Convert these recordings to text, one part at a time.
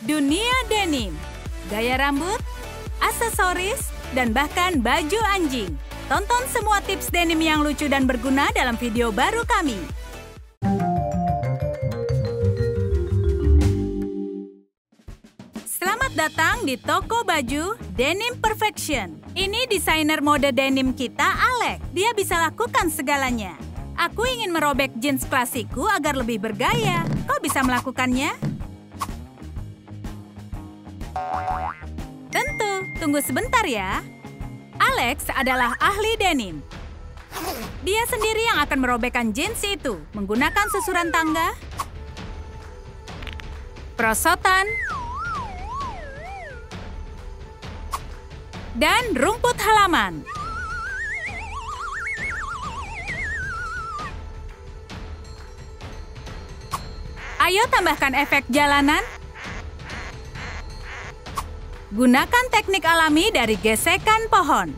dunia denim, gaya rambut, aksesoris, dan bahkan baju anjing. Tonton semua tips denim yang lucu dan berguna dalam video baru kami. Selamat datang di toko baju Denim Perfection. Ini desainer mode denim kita, Alex. Dia bisa lakukan segalanya. Aku ingin merobek jeans klasikku agar lebih bergaya. Kau bisa melakukannya? Tunggu sebentar ya. Alex adalah ahli denim. Dia sendiri yang akan merobekkan jeans itu menggunakan susuran tangga, perosotan, dan rumput halaman. Ayo tambahkan efek jalanan. Gunakan teknik alami dari gesekan pohon.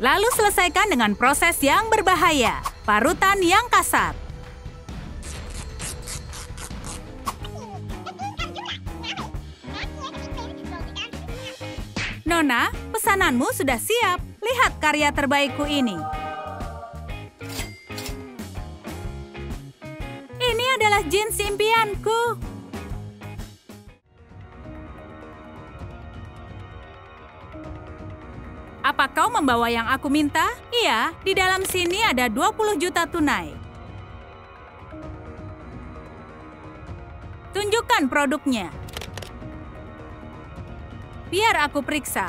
Lalu selesaikan dengan proses yang berbahaya, parutan yang kasar. Nona, pesananmu sudah siap. Lihat karya terbaikku ini. Ini adalah jeans impianku. Apa kau membawa yang aku minta? Iya, di dalam sini ada 20 juta tunai. Tunjukkan produknya. Biar aku periksa.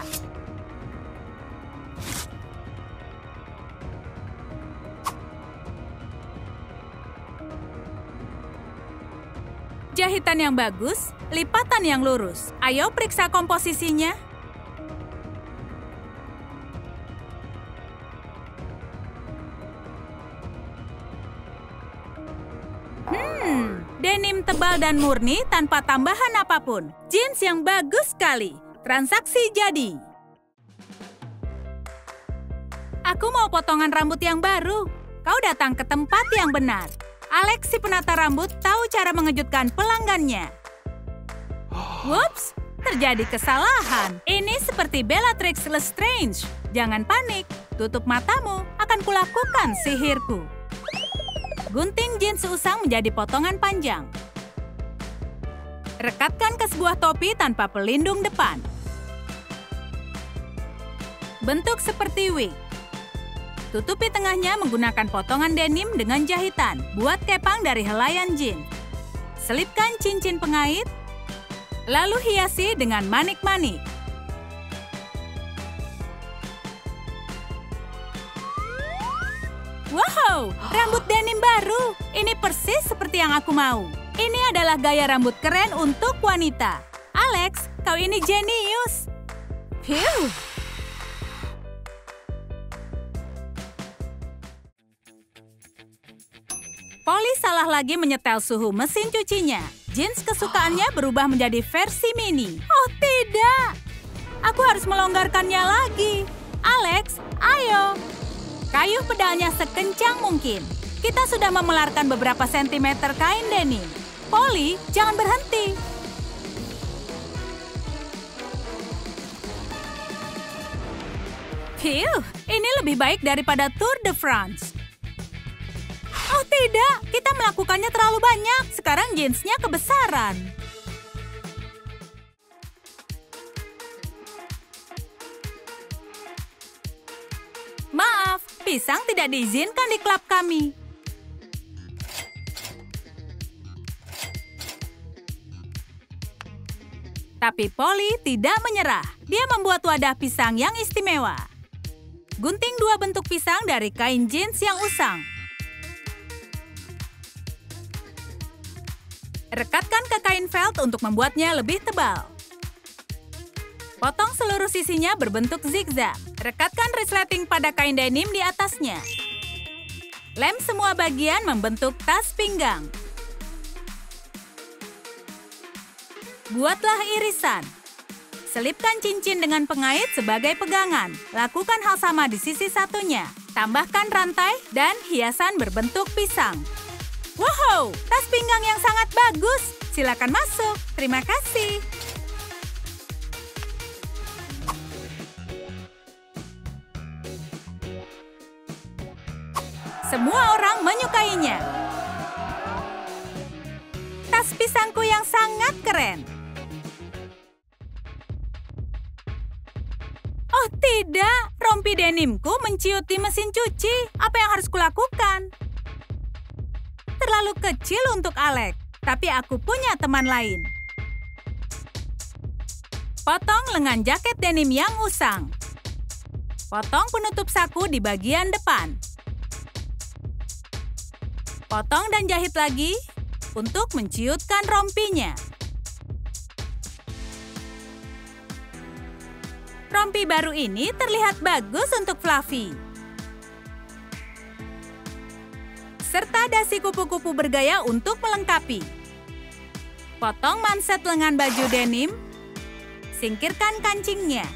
Jahitan yang bagus, lipatan yang lurus. Ayo periksa komposisinya. Tebal dan murni tanpa tambahan apa pun. Jeans yang bagus sekali. Transaksi jadi. Aku mau potongan rambut yang baru. Kau datang ke tempat yang benar. Alex si penata rambut tahu cara mengejutkan pelanggannya. Whoops, terjadi kesalahan. Ini seperti Bellatrix Lestrange. Jangan panik, tutup matamu, akan kulakukan sihirku. Gunting jeans usang menjadi potongan panjang. Rekatkan ke sebuah topi tanpa pelindung depan. Bentuk seperti wig. Tutupi tengahnya menggunakan potongan denim dengan jahitan. Buat kepang dari helaian jeans. Selipkan cincin pengait, lalu hiasi dengan manik-manik. Wow, rambut denim baru. Ini persis seperti yang aku mau. Ini adalah gaya rambut keren untuk wanita. Alex, kau ini jenius. Phew. Polly salah lagi menyetel suhu mesin cucinya. Jeans kesukaannya berubah menjadi versi mini. Oh tidak! Aku harus melonggarkannya lagi. Alex, ayo. Kayu pedalnya sekencang mungkin. Kita sudah memelarkan beberapa sentimeter kain denim. Polly, jangan berhenti. Phew, ini lebih baik daripada Tour de France. Oh tidak, kita melakukannya terlalu banyak. Sekarang jeansnya kebesaran. Maaf, pisang tidak diizinkan di klub kami. Tapi Polly tidak menyerah. Dia membuat wadah pisang yang istimewa. Gunting dua bentuk pisang dari kain jeans yang usang. Rekatkan ke kain felt untuk membuatnya lebih tebal. Potong seluruh sisinya berbentuk zigzag. Rekatkan resleting pada kain denim di atasnya. Lem semua bagian membentuk tas pinggang. Buatlah irisan. Selipkan cincin dengan pengait sebagai pegangan. Lakukan hal sama di sisi satunya. Tambahkan rantai dan hiasan berbentuk pisang. Wow, tas pinggang yang sangat bagus. Silakan masuk. Terima kasih. Semua orang menyukainya. Tas pisangku yang sangat keren. Rompi denimku menciuti mesin cuci. Apa yang harus kulakukan? Terlalu kecil untuk Alex, tapi aku punya teman lain. Potong lengan jaket denim yang usang. Potong penutup saku di bagian depan. Potong dan jahit lagi untuk menciutkan rompinya. Rompi baru ini terlihat bagus untuk Fluffy. Serta dasi kupu-kupu bergaya untuk melengkapi. Potong manset lengan baju denim. Singkirkan kancingnya.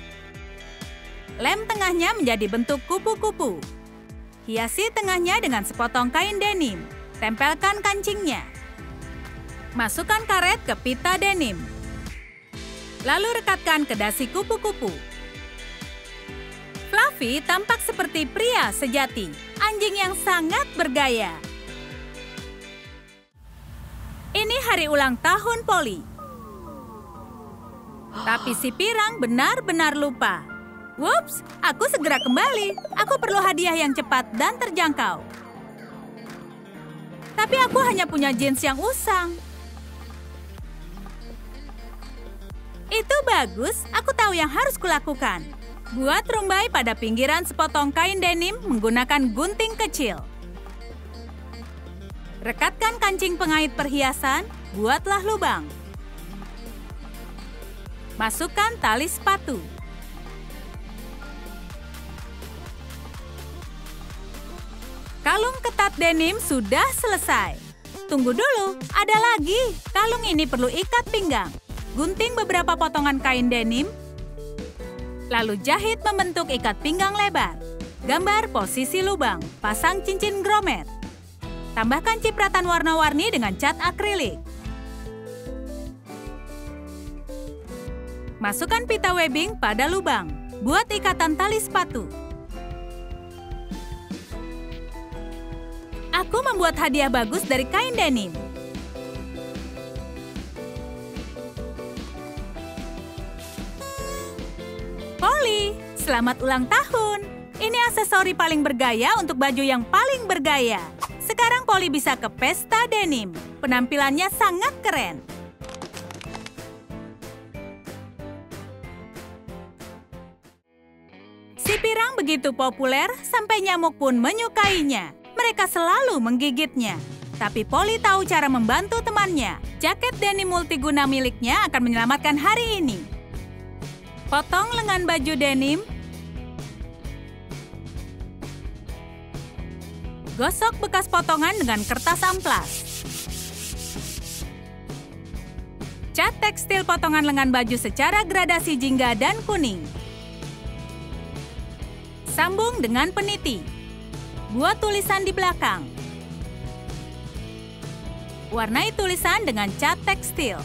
Lem tengahnya menjadi bentuk kupu-kupu. Hiasi tengahnya dengan sepotong kain denim. Tempelkan kancingnya. Masukkan karet ke pita denim. Lalu rekatkan ke dasi kupu-kupu. Fluffy tampak seperti pria sejati, anjing yang sangat bergaya. Ini hari ulang tahun Polly. Tapi si pirang benar-benar lupa. Whoops, aku segera kembali. Aku perlu hadiah yang cepat dan terjangkau. Tapi aku hanya punya jeans yang usang. Itu bagus, aku tahu yang harus kulakukan. Buat rumbai pada pinggiran sepotong kain denim menggunakan gunting kecil. Rekatkan kancing pengait perhiasan, buatlah lubang. Masukkan tali sepatu. Kalung ketat denim sudah selesai. Tunggu dulu, ada lagi. Kalung ini perlu ikat pinggang. Gunting beberapa potongan kain denim, lalu jahit membentuk ikat pinggang lebar. Gambar posisi lubang, pasang cincin gromet. Tambahkan cipratan warna-warni dengan cat akrilik. Masukkan pita webbing pada lubang. Buat ikatan tali sepatu. Aku membuat hadiah bagus dari kain denim. Polly, selamat ulang tahun. Ini aksesori paling bergaya untuk baju yang paling bergaya. Sekarang Polly bisa ke pesta denim. Penampilannya sangat keren. Si pirang begitu populer sampai nyamuk pun menyukainya. Mereka selalu menggigitnya. Tapi Polly tahu cara membantu temannya. Jaket denim multiguna miliknya akan menyelamatkan hari ini. Potong lengan baju denim. Gosok bekas potongan dengan kertas amplas. Cat tekstil potongan lengan baju secara gradasi jingga dan kuning. Sambung dengan peniti. Buat tulisan di belakang. Warnai tulisan dengan cat tekstil.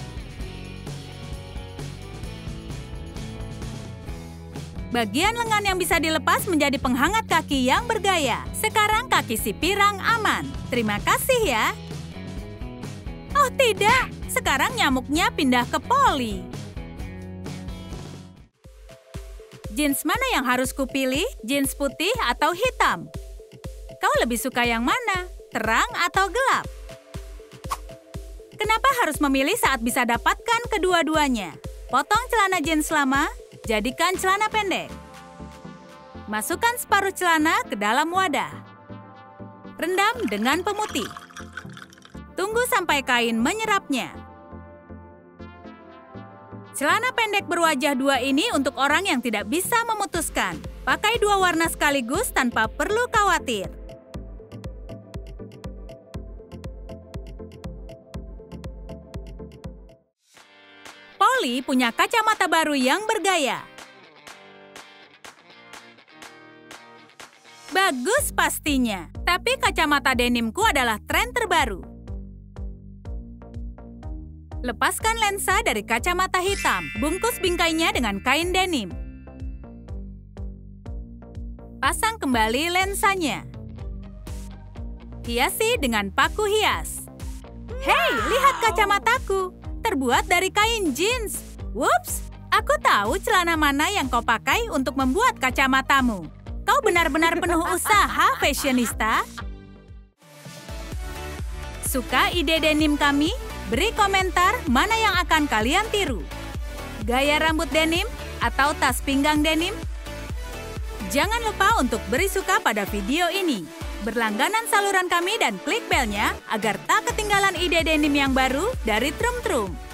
Bagian lengan yang bisa dilepas menjadi penghangat kaki yang bergaya. Sekarang kaki si pirang aman. Terima kasih ya. Oh tidak, sekarang nyamuknya pindah ke poli. Jeans mana yang harus kupilih? Jeans putih atau hitam? Kau lebih suka yang mana? Terang atau gelap? Kenapa harus memilih saat bisa dapatkan kedua-duanya? Potong celana jeans lama, jadikan celana pendek. Masukkan separuh celana ke dalam wadah. Rendam dengan pemutih. Tunggu sampai kain menyerapnya. Celana pendek berwajah dua ini untuk orang yang tidak bisa memutuskan. Pakai dua warna sekaligus tanpa perlu khawatir. Polly punya kacamata baru yang bergaya. Bagus pastinya, tapi kacamata denimku adalah tren terbaru. Lepaskan lensa dari kacamata hitam. Bungkus bingkainya dengan kain denim. Pasang kembali lensanya. Hiasi dengan paku hias. Hei, lihat kacamataku. Terbuat dari kain jeans. Whoops, aku tahu celana mana yang kau pakai untuk membuat kacamatamu. Kau benar-benar penuh usaha, fashionista. Suka ide denim kami? Beri komentar mana yang akan kalian tiru. Gaya rambut denim atau tas pinggang denim? Jangan lupa untuk beri suka pada video ini. Berlangganan saluran kami dan klik belnya agar tak ketinggalan ide denim yang baru dari Trum Trum.